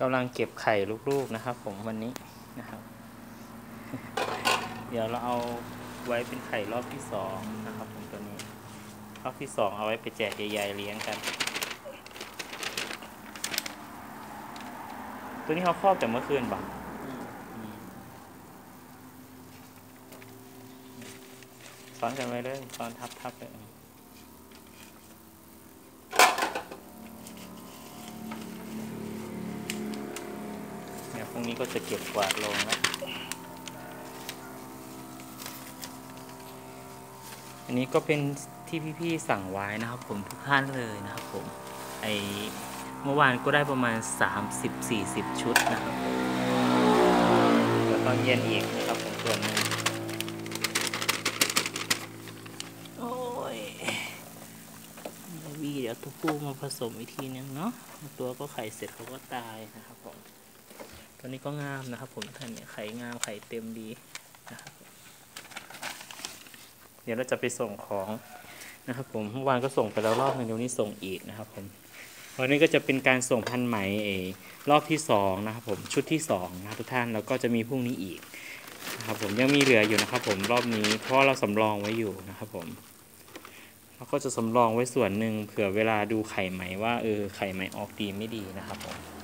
กำลังเก็บไข่ลูกๆนะครับ ผมวันนี้นะครับ เดี๋ยวเราเอาไว้เป็นไข่รอบที่สองนะครับ ผมตัวนี้ รอบที่สองเอาไว้ไปแจกใหญ่ๆเลี้ยงกัน ตัวนี้เขาครอบแต่เมื่อคืนบ่ะซ้อนกันไว้เลยซ้อนทับๆเลย เนี่ยพรุ่งนี้ก็จะเก็บกวาดลงแล้วอันนี้ก็เป็นที่พี่ๆสั่งไว้นะครับผมทุกท่านเลยนะครับผมไอเมื่อวานก็ได้ประมาณ 30-40 ชุดนะครับ แล้วตอนเย็นอีกนะครับผมส่วนนึงโอ้ยเดี๋ยววีเดี๋ยวตัวผู้มาผสมอีกทีนึงเนาะตัวก็ไข่เสร็จเขาก็ตายนะครับผม ตัวนี้ก็งามนะครับผมท่านเนี่ยไข่งามไข่เต็มดีนะครับเดี๋ยวเราจะไปส่งของนะครับผมเมื่อวานก็ส่งไปแล้วรอบนึงเดี๋ยวนี้ส่งอีกนะครับผมวันนี้ก็จะเป็นการส่งพันไหมเอรอบที่สองนะครับผมชุดที่สองนะทุกท่านแล้วก็จะมีพรุ่งนี้อีกนะครับผมยังมีเหลืออยู่นะครับผมรอบนี้เพราะเราสำรองไว้อยู่นะครับผมเราก็จะสำรองไว้ส่วนหนึ่งเผื่อเวลาดูไข่ไหมว่าเออไข่ไหมออกดีไม่ดีนะครับผม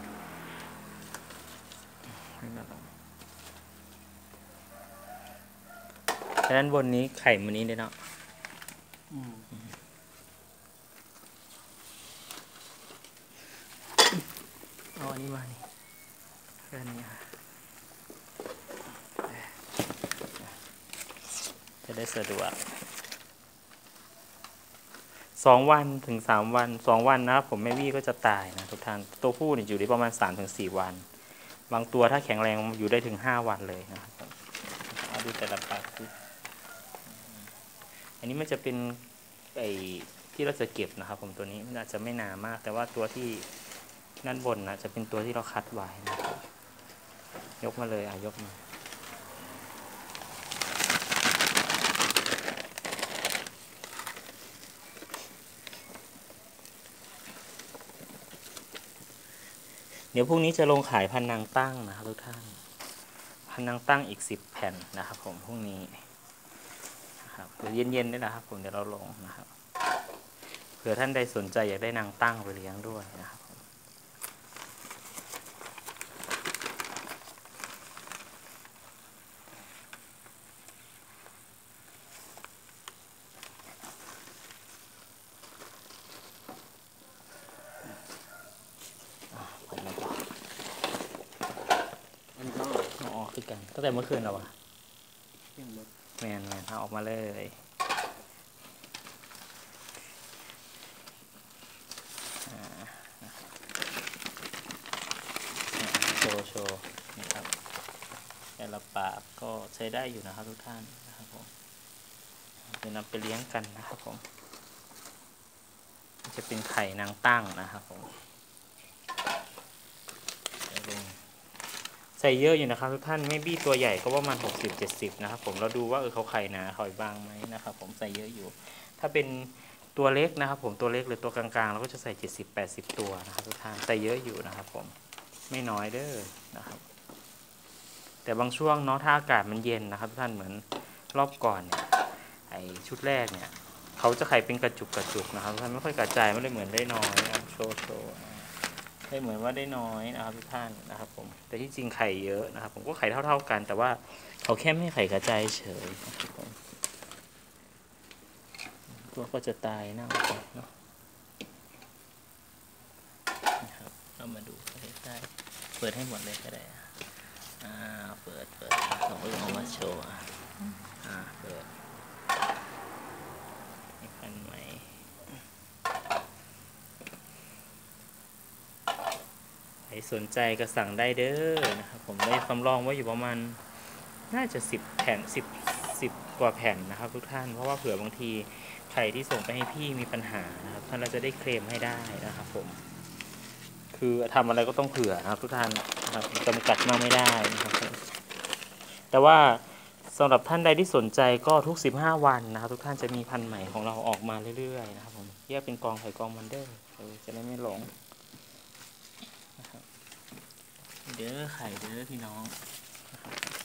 ด้านบนนี้ไข่มันนี้เลยเนาะเอาอันนี้มานี่เพื่อนนี่ค่ะจะได้สะดวกสองวันถึงสามวันสองวันนะครับผมแม่วี่ก็จะตายนะทุกท่านตัวผู้เนี่ยอยู่ได้ประมาณสามถึงสี่วัน บางตัวถ้าแข็งแรงอยู่ได้ถึงห้าวันเลยนะครับเอาดูแต่ละปลาคืออันนี้มันจะเป็นไอ้ที่เราจะเก็บนะครับ ผมตัวนี้มันอาจจะไม่หนามาก แต่ว่าตัวที่ด้านบนนะจะเป็นตัวที่เราคัดไว้นะยกมาเลยอะยกมา ดี๋ยวพรุ่งนี้จะลงขายพันนางตั้งนะครับทุกท่าน พันนางตั้งอีกสิบแผ่นนะครับผมพรุ่งนี้นะครับเดี๋ยวเย็นๆนี่นะครับผมเดี๋ยวเราลงนะครับเผื่อท่านใดสนใจอยากได้นางตั้งไปเลี้ยงด้วยนะครับ ผมมาบอก อันนี้ก็ เอาออก คือกันตั้งแต่เมื่อคืนแล้ววะเที่ยงหมดแมนแมนเอาออกมาเลยอ่าโชว์โชว์นะครับแต่ละปากก็ใช้ได้อยู่นะครับทุกท่านนะครับผมเดี๋ยวนำไปเลี้ยงกันนะครับผม จะเป็นไข่นางตั้งนะครับผมเดี๋ยวลง ใส่เยอะอยู่นะครับทุกท่านไม่บี้ตัวใหญ่ก็ประมาณหกสิบเจ็ดสิบนะครับผมเราดูว่าเออเขาไข่หนาไข่บางไหมนะครับผมใส่เยอะอยู่ ถ้าเป็นตัวเล็กนะครับ ผมตัวเล็กหรือตัวกลางๆเราก็จะใส่เจ็ดสิบแปดสิบตัวนะครับทุกท่านใส่เยอะอยู่นะครับผมไม่น้อยเด้อนะครับ แต่บางช่วงเนาะถ้าอากาศมันเย็นนะครับทุกท่านเหมือนรอบก่อนเนี่ยไอชุดแรกเนี่ยเขาจะไข่เป็นกระจุกกระจุกนะครับทุกท่านไม่ค่อยกระจายไม่ได้เหมือนได้น้อยนะโชว์โชว์ ให้เหมือนว่าได้น้อยนะครับทุกท่านนะครับผมแต่ที่จริงไข่เยอะนะครับ ผมก็ไข่เท่า ๆกัน แต่ว่าเขาแค่ไม่ไข่กระจายเฉยตัวก็จะตายเน่าไปเนาะนะครับเรามาดูใกล้ๆเปิดให้หมดเลยก็ได้อะอ่าเปิดเปิดเราก็เอามาโชว์อะอ่าเปิดนี่พันไหม ใคร สนใจก็สั่งได้เด้อนะครับผมได้คำรองไว้อยู่ประมาณน่าจะสิบแผ่นสิบสิบกว่าแผ่นนะครับ ทุกท่านเพราะว่าเผื่อบางทีไข่ที่ส่งไปให้พี่มีปัญหานะครับท่านเราจะได้เคลมให้ได้นะครับผม คือทำอะไรก็ต้องเผื่อนะครับ ทุกท่านนะครับจำกัดมากไม่ได้นะครับแต่ว่าสำหรับท่านใดที่สนใจก็ทุก 15 วันนะครับ ทุกท่านจะมีพันธุ์ใหม่ของเราออกมาเรื่อยๆนะครับผมแยกเป็นกองไข่กองมันเดอร์เออจะได้ไม่หลง นะครับ เด้อไข่เด้อพี่น้องนะครับ